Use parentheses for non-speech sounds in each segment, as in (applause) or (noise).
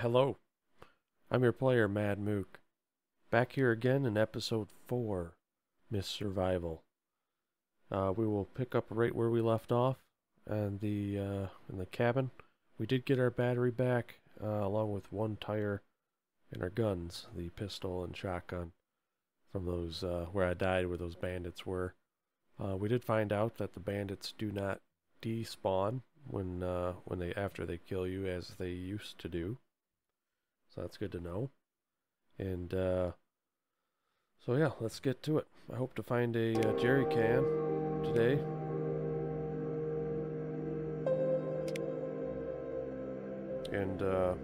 hello. I'm your player, Mad Mook. Back here again in episode 4, Mist Survival. Uh, we will pick up right where we left off and the uh, in the cabin. We did get our battery back, uh, along with one tire and our guns, the pistol and shotgun from those uh, where I died, where those bandits were. Uh, we did find out that the bandits do not despawn when uh, when they after they kill you as they used to do. So that's good to know. And uh, so yeah, let's get to it. I hope to find a uh, jerry can today. And uh,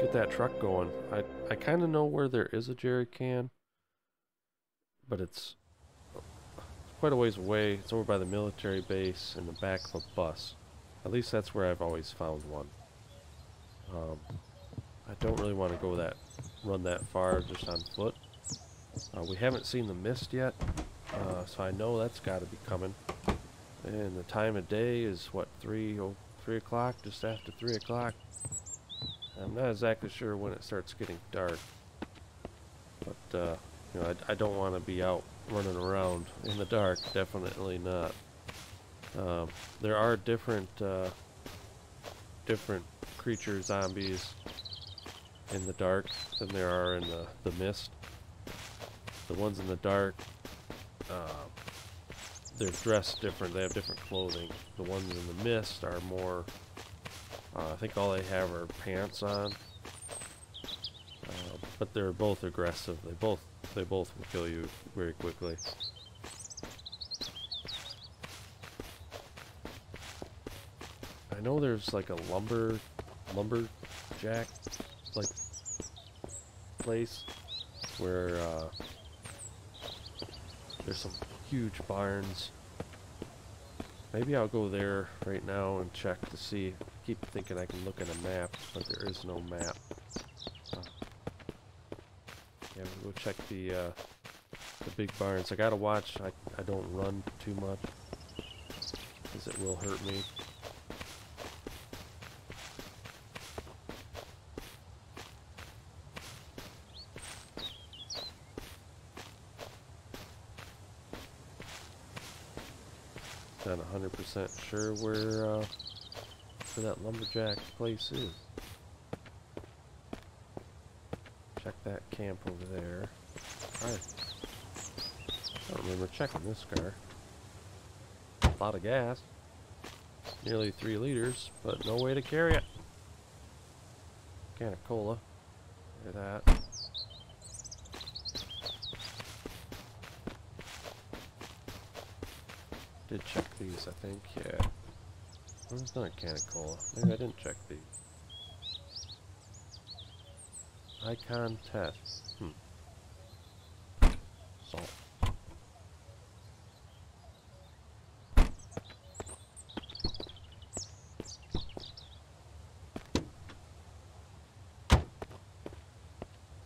get that truck going. I I kind of know where there is a jerry can, but it's quite a ways away. It's over by the military base in the back of a bus. At least that's where I've always found one. Um, I don't really want to go that, run that far just on foot. Uh, we haven't seen the mist yet, uh, so I know that's got to be coming. And the time of day is what three oh three o'clock, just after three o'clock. I'm not exactly sure when it starts getting dark, but uh, you know I, I don't want to be out running around in the dark. Definitely not. Um, there are different uh, different creature zombies in the dark than there are in the, the mist. The ones in the dark, uh, they're dressed different. They have different clothing. The ones in the mist are more. Uh, I think all they have are pants on. Uh, but they're both aggressive. They both they both will kill you very quickly. Know there's like a lumber lumberjack like place where uh, there's some huge barns. Maybe I'll go there right now and check to see. I keep thinking I can look at a map, but there is no map. Yeah, we'll go check the uh, the big barns. I gotta watch. I I don't run too much, cause it will hurt me. Not 100% sure where uh, where that lumberjack place is. Check that camp over there. I don't remember checking this car. A lot of gas. Nearly three liters, but no way to carry it. Can of cola. Look at that. Did check these, I think, yeah. It's not a can of cola. Maybe I didn't check these. Icon test. Hmm. Salt.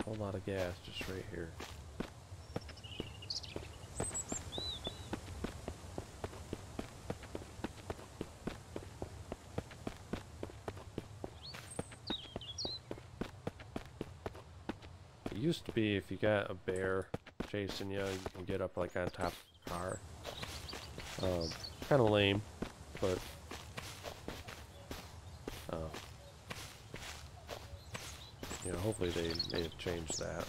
Whole lot of gas just right here. It used to be if you got a bear chasing you, you can get up like on top of the car. Um, kind of lame, but uh, you know, hopefully they may have changed that.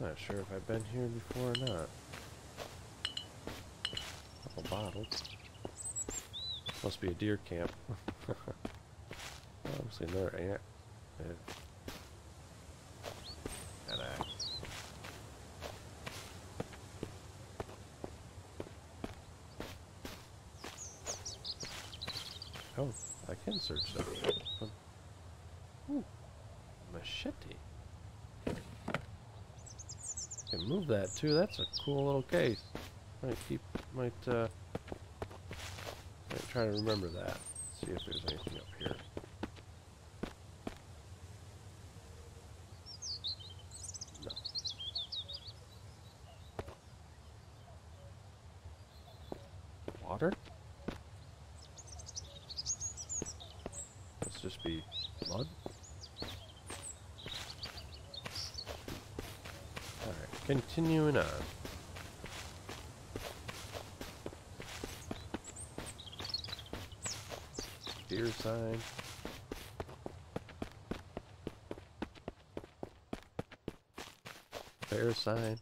Not sure if I've been here before or not. Couple bottles. Must be a deer camp. (laughs) Obviously another ant. Oh, I can search that. Ooh, machete. Can move that too. That's a cool little case. Might keep, might, uh, might try to remember that. See if there's anything up here. No. Water? just be mud. Alright, continuing. Deer sign. Bear sign.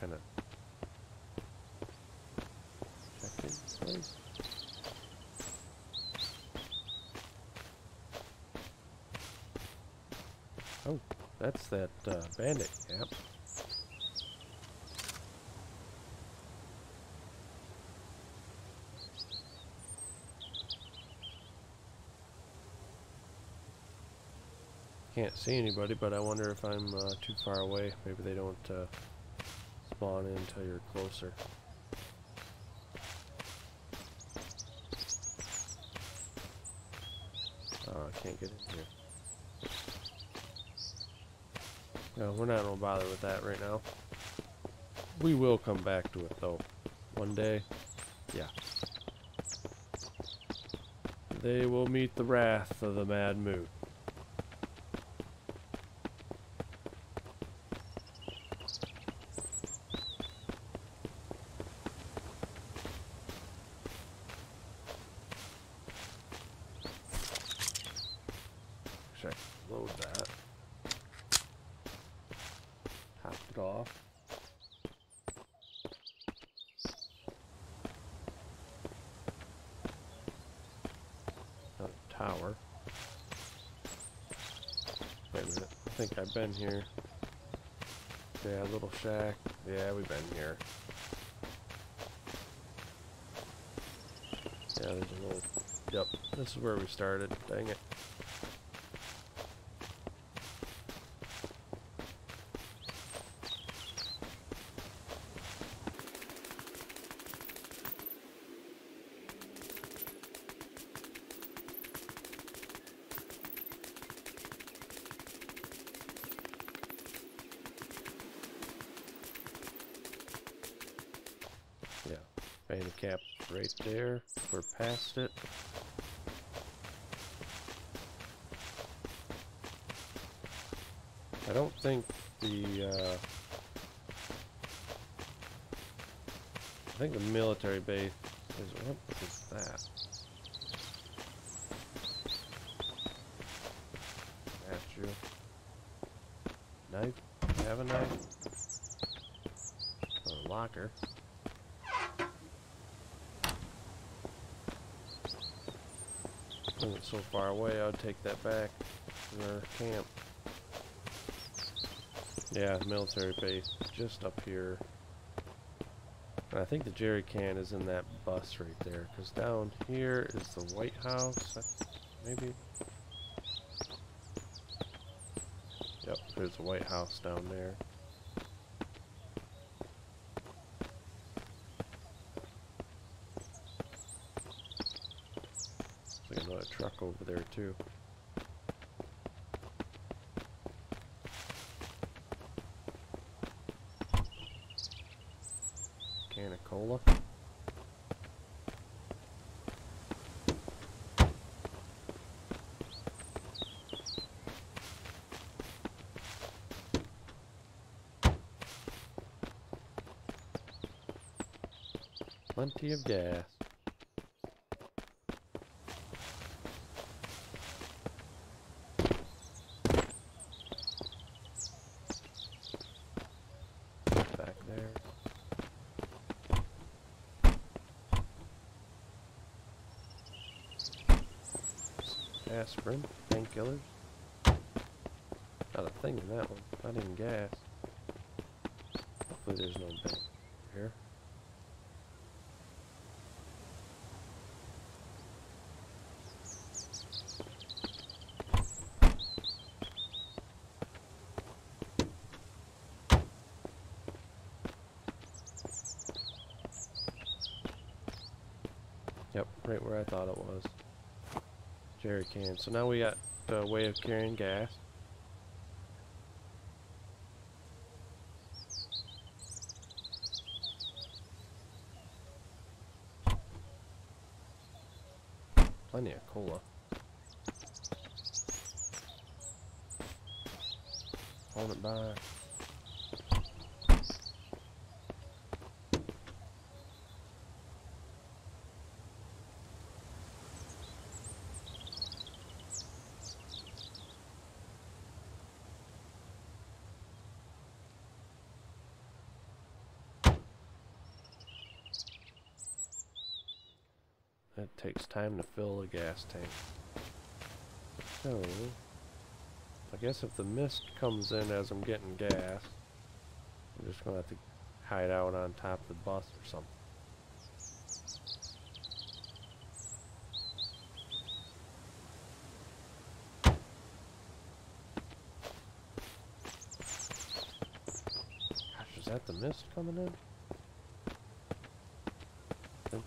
Kind of checking place. Oh, that's that uh, bandit camp. Can't see anybody, but I wonder if I'm uh, too far away. Maybe they don't uh, spawn in until you're closer. Oh, I can't get in here. No, we're not gonna bother with that right now. We will come back to it though. One day. Yeah. They will meet the wrath of the Mad Mook. Check, load that. Top it off. Another tower. Wait a minute. I think I've been here. Yeah, little shack. Yeah, we've been here. Yeah, there's a little. Yep, this is where we started. Dang it. Yeah, handicap right there. It. I don't think the, uh, I think the military base is, what is that? Statue. Knife? Have a knife? A locker. So far away, I would take that back to our camp. Yeah, military base, just up here. And I think the jerry can is in that bus right there, because down here is the White House, maybe? Yep, there's the White House down there. There's truck over there too. Can of cola. Plenty of gas. Back there. Aspirin, painkillers. Not a thing in that one. Not even gas. Hopefully there's no bank here. can. So now we got a way of carrying gas. Plenty of cola. Hold it by. Takes time to fill a gas tank. So, I guess if the mist comes in as I'm getting gas, I'm just gonna have to hide out on top of the bus or something. Gosh, is that the mist coming in? Yep.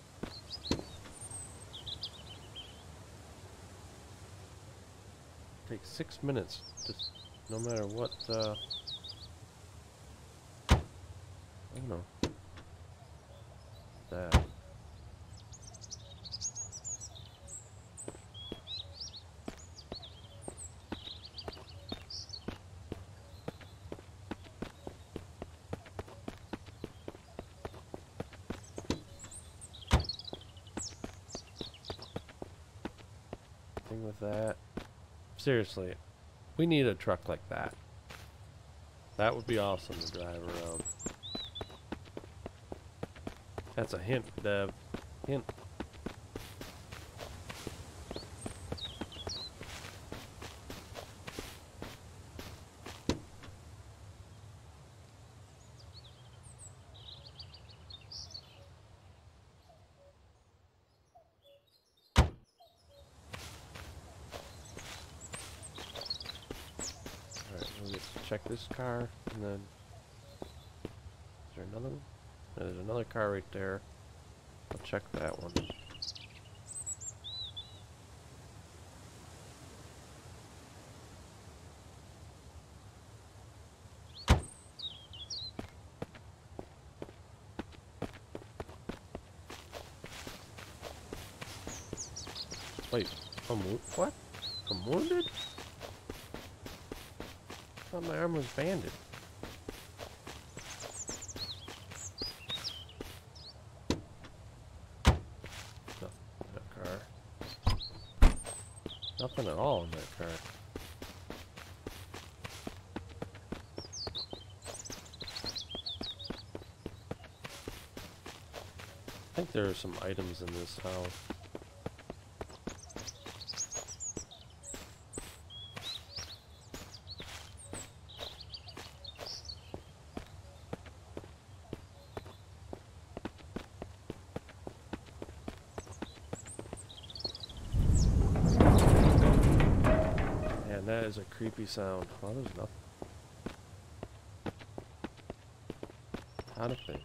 Takes six minutes, just no matter what. Uh, I don't know. That. Thing with that. Seriously, we need a truck like that. That would be awesome to drive around. That's a hint, Dev. Hint. Alright, we'll get to check this car, and then... Is there another one? No, there's another car right there. I'll check that one. Wait, I'm what? I'm wounded? thought my arm was banded. Nothing in that car. Nothing at all in that car. I think there are some items in this house. Man, that is a creepy sound. Well, there's nothing. Not a thing.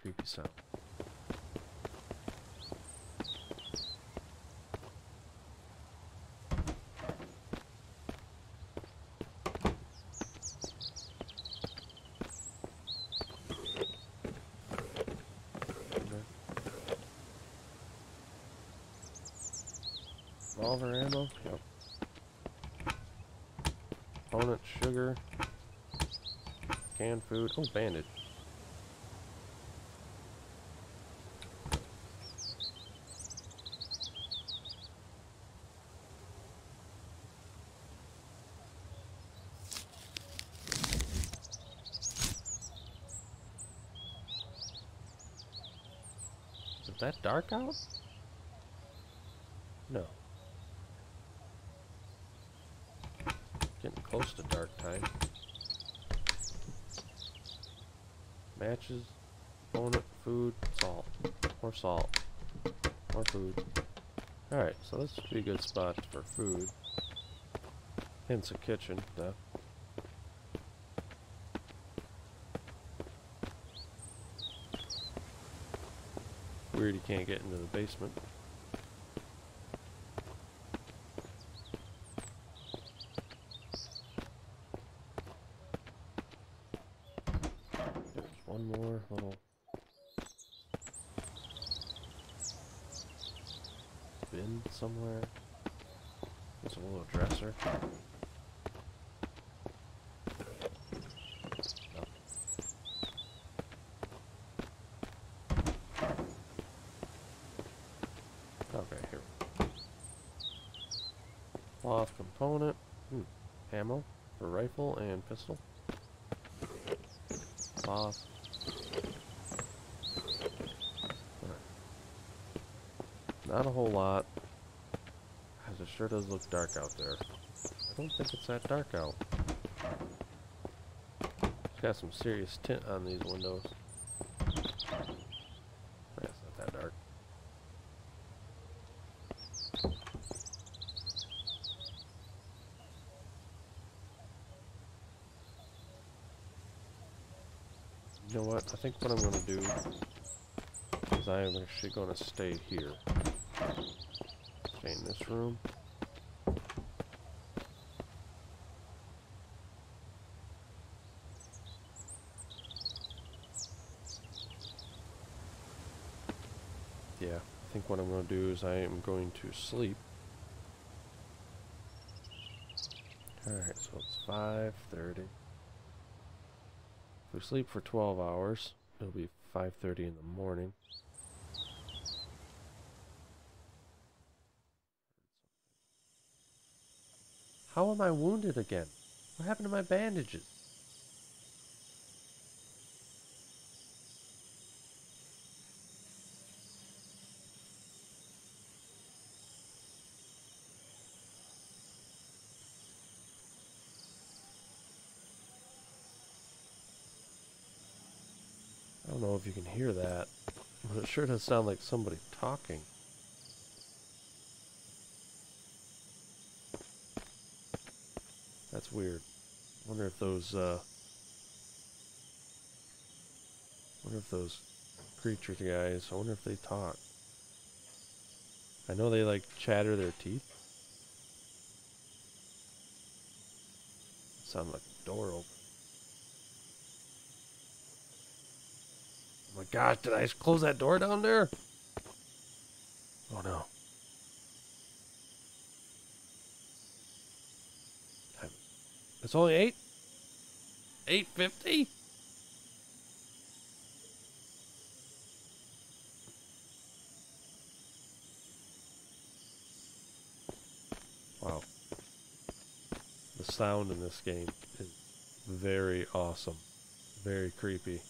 Creepy sound. Okay. Revolver ammo? Yep. Opponent sugar. Canned food. Oh, bandage. Is that dark out? No. Getting close to dark time. Matches, opponent, food, salt. More salt. More food. Alright, so this would be a good spot for food. Hence a kitchen, though. Weird you can't get into the basement. There's one more little in somewhere. There's a little dresser. Okay, here. Cloth component. Hmm. Ammo for rifle and pistol. Cloth. Not a whole lot. It sure does look dark out there. I don't think it's that dark out. It's got some serious tint on these windows. It's not that dark. You know what? I think what I'm going to do is I am actually going to stay here. Stay in this room. Yeah, I think what I'm going to do is I am going to sleep. Alright, so it's 5.30. If we sleep for 12 hours, it'll be 5.30 in the morning. How am I wounded again? What happened to my bandages? You can hear that, but it sure does sound like somebody talking. That's weird. Wonder if those, uh... Wonder if those creature guys, I wonder if they talk. I know they, like, chatter their teeth. Sound like a door open. Oh my gosh, did I close that door down there? Oh no. It's only eight? Eight fifty? Wow. The sound in this game is very awesome. Very creepy.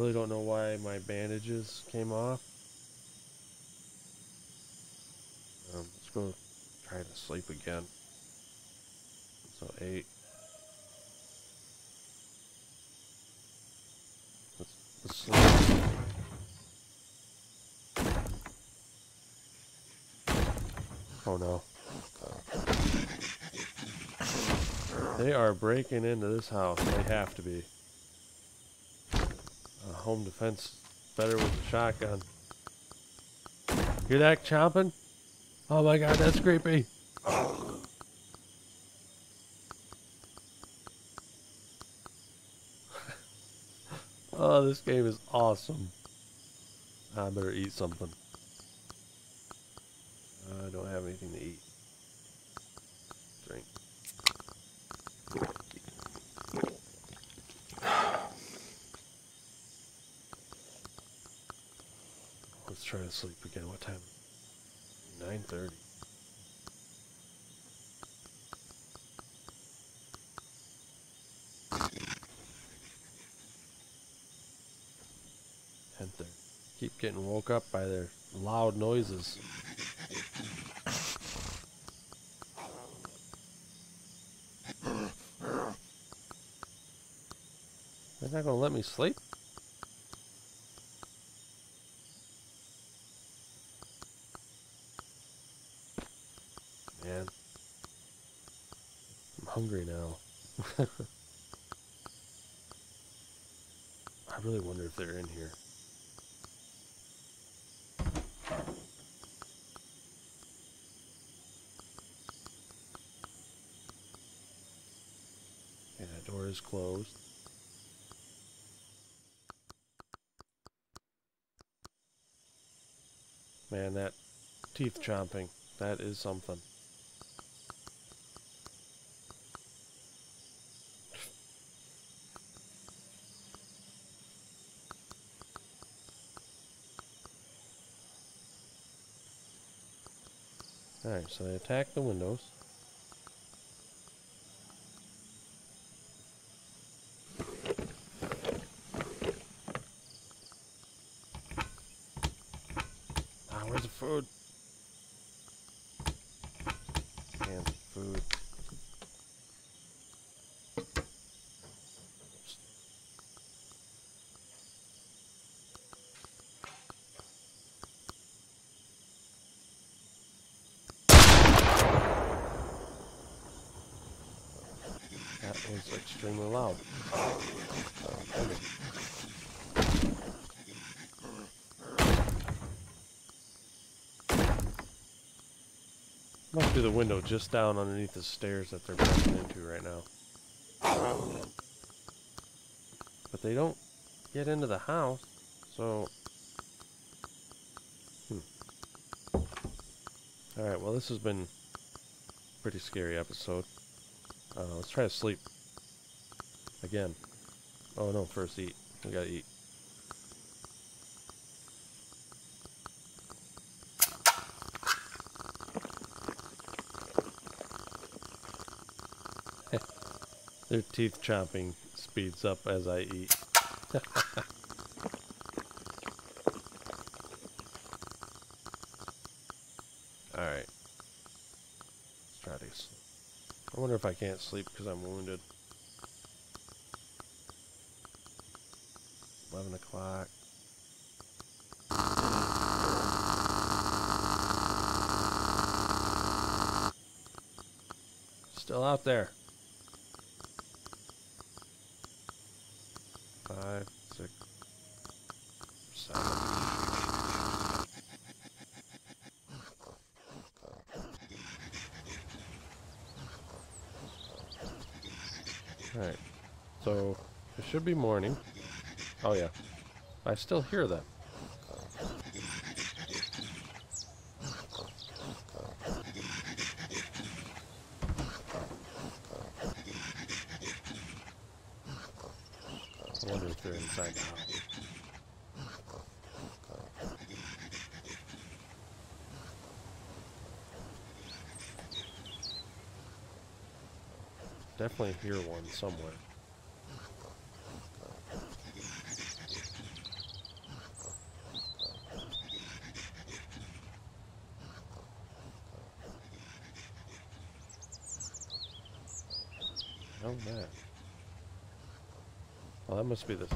Really don't know why my bandages came off. Um, let's go try to sleep again. So eight. Let's, let's sleep. Oh no. They are breaking into this house. They have to be. Home defense better with a shotgun. Hear that chomping? Oh my god, that's creepy. (laughs) oh, this game is awesome. I better eat something. I don't have anything to eat. Drink. Let's try to sleep again. What time? 9.30. Ten thirty. Keep getting woke up by their loud noises. They're not gonna let me sleep? Man. I'm hungry now. (laughs) I really wonder if they're in here. Okay, that door is closed. Man, that teeth chomping, that is something. Alright, so they attack the windows. Ah, where's the food? And food. Was extremely loud. Must be the window just down underneath the stairs that they're breaking into right now. But they don't get into the house, so... Hmm. Alright, well this has been pretty scary episode. Uh, let's try to sleep. Again. Oh no, first eat. We gotta eat. (laughs) Their teeth chomping speeds up as I eat. (laughs) Alright. Let's try this. I wonder if I can't sleep because I'm wounded. 11 o'clock. Still out there. Five, six, seven. Alright. So, it should be morning. Oh yeah. I still hear them. I wonder if they're inside the house. Definitely hear one somewhere. Oh man. Well, that must be the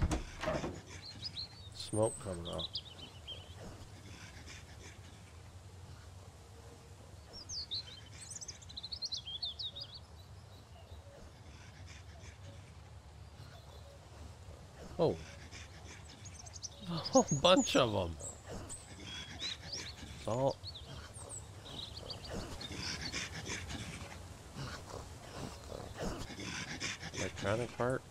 smoke coming off. Oh. (laughs) A whole bunch of them. All. Electronic part?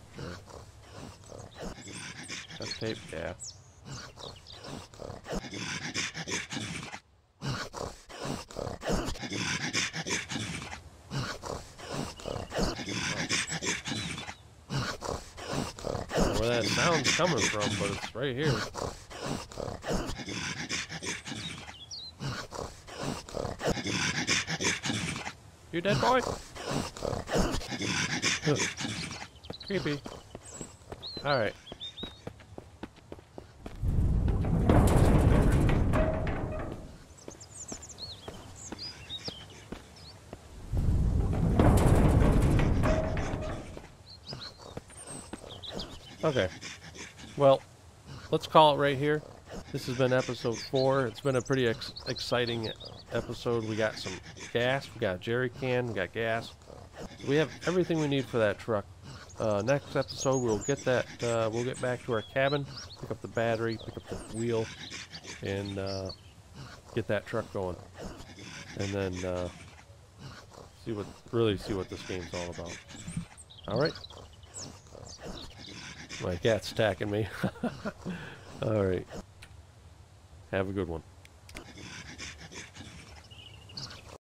Tape? Yeah. Where that sound's coming from, but it's right here. You dead boy? (laughs) Creepy. Alright. Okay. Well, let's call it right here. This has been episode four. It's been a pretty ex exciting episode. We got some gas, we got a jerry can, we got gas. We have everything we need for that truck. Uh, next episode, we'll get that. Uh, we'll get back to our cabin, pick up the battery, pick up the wheel, and uh, get that truck going. And then uh, see what really see what this game's all about. All right. My cat's attacking me. (laughs) all right. Have a good one.